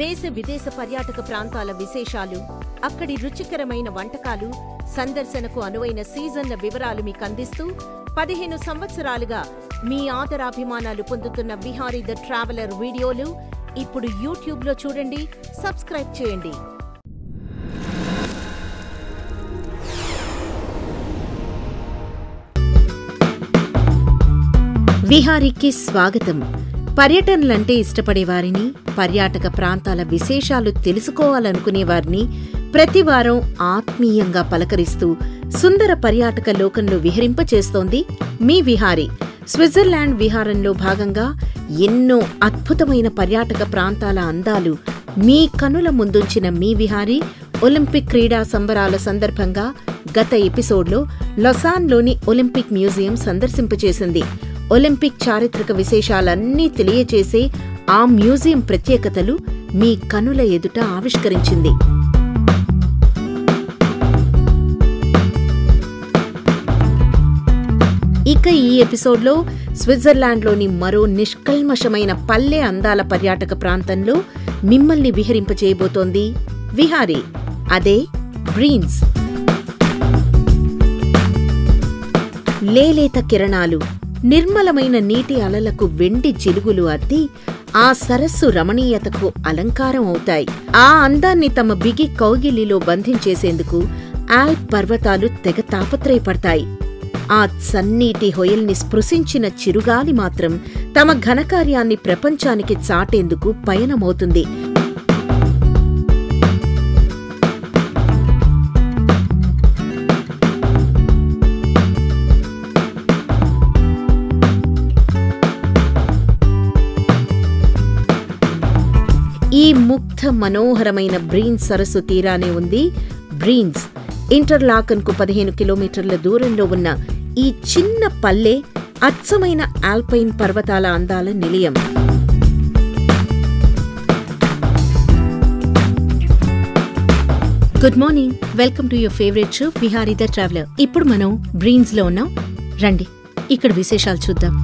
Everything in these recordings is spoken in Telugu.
దేశ విదేశ పర్యాటక ప్రాంతాల విశేషాలు అక్కడి రుచికరమైన వంటకాలు సందర్శనకు అనువైన సీజన్ల వివరాలు మీకు అందిస్తూ పదిహేను సంవత్సరాలుగా మీ ఆదరాభిమానాలు పొందుతున్న విహారీ ద ట్రావెలర్ వీడియోలు ఇప్పుడు యూట్యూబ్లో చూడండి సబ్స్క్రైబ్ చేయండి. విహారీకి స్వాగతం. పర్యటనలంటే ఇష్టపడే వారిని పర్యాటక ప్రాంతాల విశేషాలు తెలుసుకోవాలనుకునే వారిని ప్రతి వారం ఆత్మీయంగా పలకరిస్తూ సుందర పర్యాటక లోకంలో విహరింపచేస్తోంది మీ విహారీ. స్విట్జర్లాండ్ విహారంలో భాగంగా ఎన్నో అద్భుతమైన పర్యాటక ప్రాంతాల అందాలు మీ కనుల ముందుంచిన మీ విహారీ ఒలింపిక్ క్రీడా సంబరాల సందర్భంగా గత ఎపిసోడ్లో లొసాన్లోని ఒలింపిక్ మ్యూజియం సందర్శింపచేసింది. ఒలింపిక్ చారిత్రక విశేషాలన్నీ తెలియచేసే ఆ మ్యూజియం ప్రత్యేకతలు మీ కనుల ఎదుట ఆవిష్కరించింది. ఇక ఈ ఎపిసోడ్లో స్విట్జర్లాండ్లోని మరో నిష్కల్మషమైన పల్లె అందాల పర్యాటక ప్రాంతంలో మిమ్మల్ని విహరింపచేయబోతోంది విహారీ అదే బ్రీన్స్ లేలేత కిరణాలు నిర్మలమైన నీటి అలలకు వెండి జిలుగులు అద్ది ఆ సరస్సు రమణీయతకు అలంకారం అవుతాయి. ఆ అందాన్ని తమ బిగి కౌగిలిలో బంధించేసేందుకు ఆల్ప్ పర్వతాలు తెగ తాపత్రయపడతాయి. ఆ సన్నీటి హొయల్ని స్పృశించిన చిరుగాలి మాత్రం తమ ఘనకార్యాన్ని ప్రపంచానికి చాటేందుకు పయనమవుతుంది. ఈ ముక్త మనోహరమైన బ్రీన్స్ సరస్సు తీరానే ఉంది. బ్రీన్స్ ఇంటర్లాకన్కు పదిహేను కిలోమీటర్ల దూరంలో ఉన్న ఈ చిన్న పల్లె అచ్చమైన ఆల్పైన్ పర్వతాల అందాల నిలయం. Good morning. Welcome to your favourite show Vihari the traveller. ఇప్పుడు మనం బ్రీన్స్లో ఉన్నాం. రండి ఇక్కడ విశేషాలు చూద్దాం.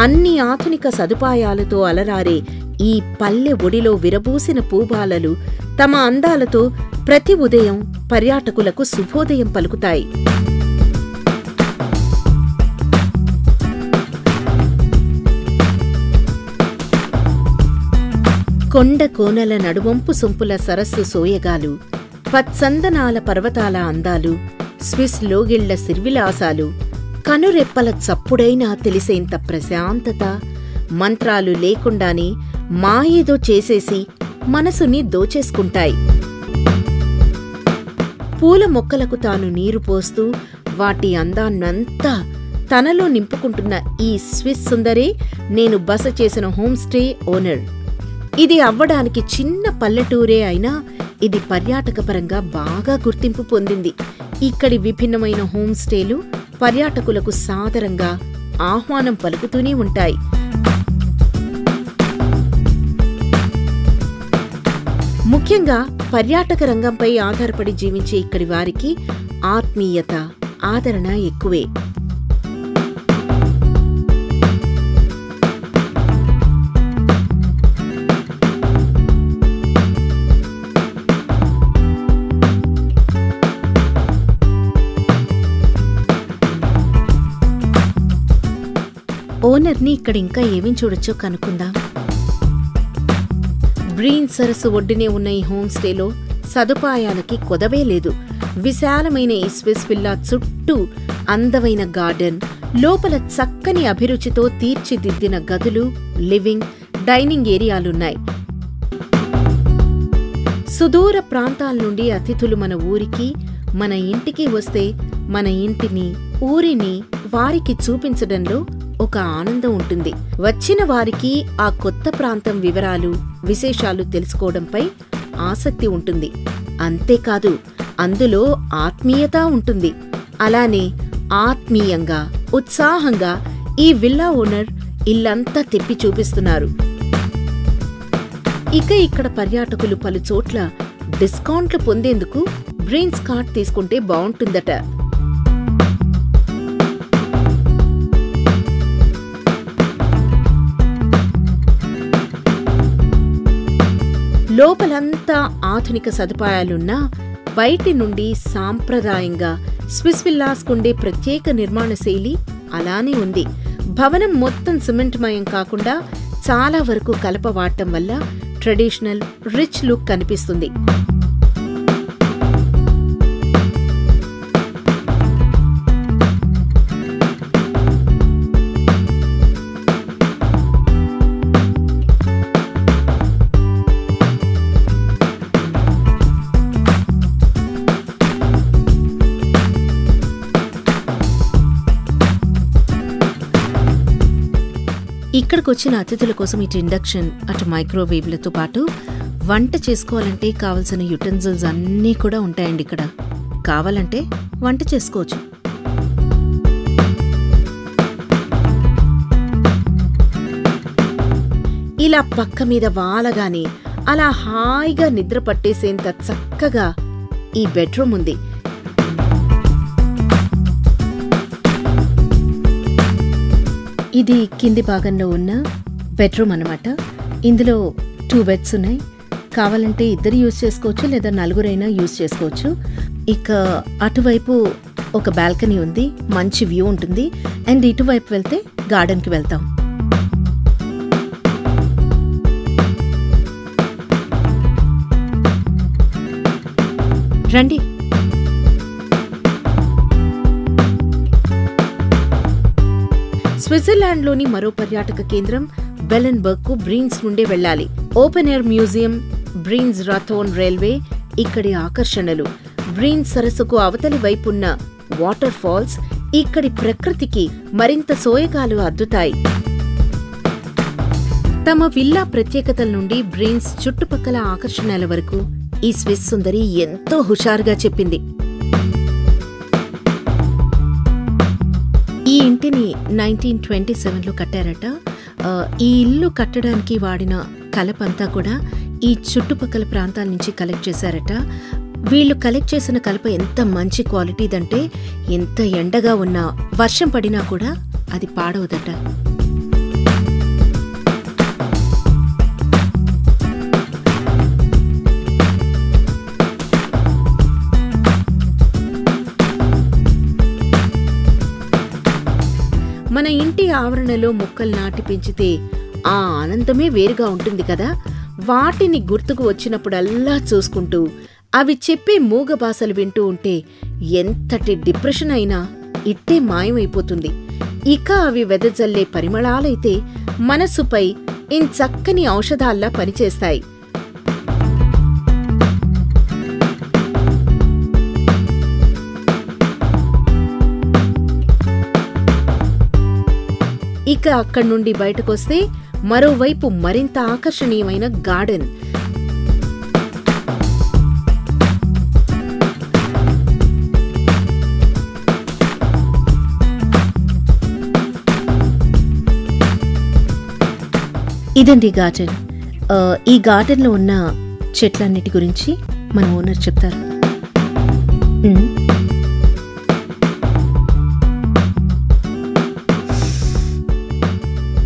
అన్ని ఆధునిక సదుపాయాలతో అలరారే ఈ పల్లె ఒడిలో విరబూసిన పూబాలలు తమ అందాలతో ప్రతి ఉదయం పర్యాటకులకు శుభోదయం పలుకుతాయి. కొండ కోనల నడువంపు సొంపుల సరస్సు సోయగాలు పచ్చందనాల పర్వతాల అందాలు స్విస్ లోగిళ్ళ సిర్విలాసాలు కనురెప్పల చప్పుడైనా తెలిసేంత ప్రశాంతత మంత్రాలు లేకుండానే మాయేదో చేసేసి మనసుని దోచేసుకుంటాయి. పూల మొక్కలకు తాను నీరు పోస్తూ వాటి అందాన్నంతా తనలో నింపుకుంటున్న ఈ స్విస్ సుందరే నేను బస చేసిన హోంస్టే ఓనర్. ఇది అవ్వడానికి చిన్న పల్లెటూరే అయినా ఇది పర్యాటకపరంగా బాగా గుర్తింపు పొందింది. ఇక్కడి విభిన్నమైన హోంస్టేలు పర్యాటకులకు సాదరంగా ఆహ్వానం పలుకుతూనే ఉంటాయి. ముఖ్యంగా పర్యాటక రంగంపై ఆధారపడి జీవించే ఇక్కడి వారికి ఆత్మీయత ఆదరణ ఎక్కువే. ఓనర్ని ఇక్కడ ఇంకా ఏమేం చూడొచ్చో కనుక్కుందాం. బ్రీన్ సరస్సు ఒడ్డునే ఉన్న ఈ హోంస్టేలో సదుపాయాలకి కొదవే లేదు. విశాలమైన ఈ స్విస్ విల్లా చుట్టూ అందమైన గార్డెన్ లోపల చక్కని అభిరుచితో తీర్చిదిద్దిన గదులు లివింగ్ డైనింగ్ ఏరియాలున్నాయి. సుదూర ప్రాంతాల నుండి అతిథులు మన ఊరికి మన ఇంటికి వస్తే మన ఇంటిని ఊరిని వారికి చూపించడంలో ఒక ఆనందం ఉంటుంది. వచ్చిన వారికి ఆ కొత్త ప్రాంతం వివరాలు విశేషాలు తెలుసుకోవడంపై ఆసక్తి ఉంటుంది. అంతేకాదు అందులో ఆత్మీయత ఉంటుంది. అలానే ఆత్మీయంగా ఉత్సాహంగా ఈ విల్లా ఓనర్ ఇల్లంతా తిప్పి చూపిస్తున్నారు. ఇక ఇక్కడ పర్యాటకులు పలు చోట్ల డిస్కౌంట్లు పొందేందుకు బ్రెయిన్స్ కార్డ్ తీసుకుంటే బావుంటుందట లోపలంతా ఆధునిక సదుపాయాలున్నా బయటి నుండి సాంప్రదాయంగా స్విస్ విల్లాస్కుండే ప్రత్యేక నిర్మాణ శైలి అలానే ఉంది. భవనం మొత్తం సిమెంట్మయం కాకుండా చాలా వరకు కలప వాడటం వల్ల ట్రెడిషనల్ రిచ్ లుక్ కనిపిస్తుంది. ఇక్కడికి వచ్చిన అతిథుల కోసం ఇటు ఇండక్షన్ అటు మైక్రోవేవ్లతో పాటు వంట చేసుకోవాలంటే కావలసిన యుటెన్సిల్స్ అన్నీ కూడా ఉంటాయండి ఇక్కడ. కావాలంటే వంట చేసుకోవచ్చు. ఇలా పక్క మీద వాలగానే అలా హాయిగా నిద్ర పట్టేసేంత చక్కగా ఈ బెడ్రూమ్ ఉంది. ఇది కింది భాగంలో ఉన్న బెడ్రూమ్ అన్నమాట. ఇందులో టూ బెడ్స్ ఉన్నాయి. కావాలంటే ఇద్దరు యూజ్ చేసుకోవచ్చు లేదా నలుగురైనా యూజ్ చేసుకోవచ్చు. ఇక అటువైపు ఒక బాల్కనీ ఉంది మంచి వ్యూ ఉంటుంది. అండ్ ఇటువైపు వెళ్తే గార్డెన్కి వెళ్తాం. రండి. స్విట్జర్లాండ్లోని మరో పర్యాటక కేంద్రం బెలెన్బర్గ్కు బ్రీన్స్ నుండే వెళ్ళాలి. Open air museum Brienz Rothorn railway ఇక్కడి ఆకర్షణలు. బ్రీన్స్ సరస్సుకు అవతలి వైపున్న వాటర్ ఫాల్స్ ఇక్కడి ప్రకృతికి మరింత సోయగాలు అద్దుతాయి. తమ విల్లా ప్రత్యేకతల నుండి బ్రీన్స్ చుట్టుపక్కల ఆకర్షణల వరకు ఈ స్విస్ సుందరి ఎంతో హుషారుగా చెప్పింది. ఇంటిని నైన్టీన్ ట్వంటీ సెవెన్లో కట్టారట. ఈ ఇల్లు కట్టడానికి వాడిన కలపంతా కూడా ఈ చుట్టుపక్కల ప్రాంతాల నుంచి కలెక్ట్ చేశారట. వీళ్ళు కలెక్ట్ చేసిన కలప ఎంత మంచి క్వాలిటీదంటే ఎంత ఎండగా ఉన్నా వర్షం పడినా కూడా అది పాడవదట. మన ఇంటి ఆవరణలో మొక్కలు నాటి పెంచితే ఆ ఆనందమే వేరుగా ఉంటుంది కదా? వాటిని గుర్తుకు వచ్చినప్పుడల్లా చూసుకుంటూ అవి చెప్పే మూగ భాషలు వింటూ ఉంటే ఎంతటి డిప్రెషన్ అయినా ఇట్టే మాయమైపోతుంది. ఇక అవి వెదజల్లే పరిమళాలైతే మనసుపై ఇంచక్కని ఔషధాల్లా పనిచేస్తాయి. ఇక అక్కడి నుండి బయటకొస్తే మరోవైపు మరింత ఆకర్షణీయమైన గార్డెన్. ఇదండి గార్డెన్. ఈ గార్డెన్లో ఉన్న చెట్లన్నిటి గురించి మన ఓనర్ చెప్తారు.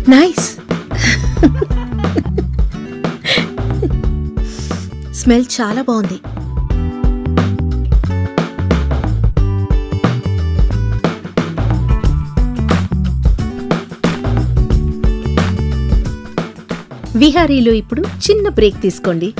నైస్ స్మెల్ చాలా బాగుంది. విహారీలో ఇప్పుడు చిన్న బ్రేక్ తీసుకోండి.